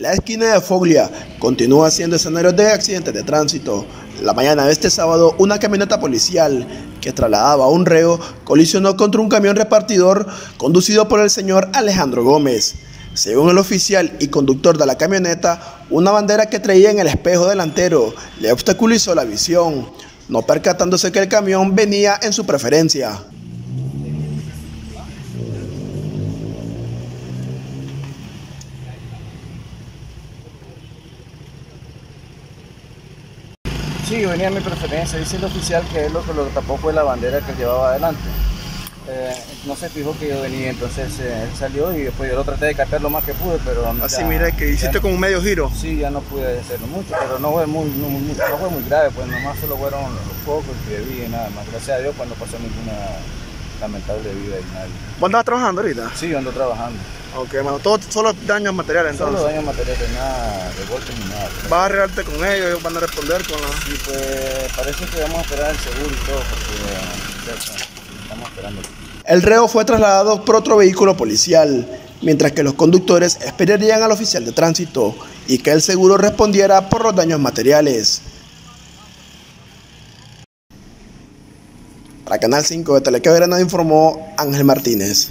La esquina de Foglia continúa siendo escenario de accidentes de tránsito. La mañana de este sábado, una camioneta policial que trasladaba a un reo colisionó contra un camión repartidor conducido por el señor Alejandro Gómez. Según el oficial y conductor de la camioneta, una bandera que traía en el espejo delantero le obstaculizó la visión, no percatándose que el camión venía en su preferencia. Sí, venía a mi preferencia. Dice el oficial que es lo que lo tapó fue la bandera que llevaba adelante. Eh, no se fijó que yo venía, entonces eh, él salió y después yo lo traté de captar lo más que pude, pero Así ya, mira que hiciste ya, como un medio giro. Sí, ya no pude hacerlo mucho, pero no fue muy, no, fue muy grave, pues nomás solo fueron los focos que vi y nada más. Gracias a Dios pues no pasó ninguna lamentable vida y nadie. ¿Vos andabas trabajando ahorita? Sí, yo ando trabajando. Ok, hermano, todo solo daños materiales entonces. Solo daños materiales, nada de golpes ni nada. ¿Vas a arreglarte con ellos? ¿Ellos van a responder con la...? Sí, pues parece que vamos a esperar el seguro y todo, porque estamos esperando. El reo fue trasladado por otro vehículo policial, mientras que los conductores esperarían al oficial de tránsito y que el seguro respondiera por los daños materiales. Para Canal 5 de Telequebrana informó Ángel Martínez.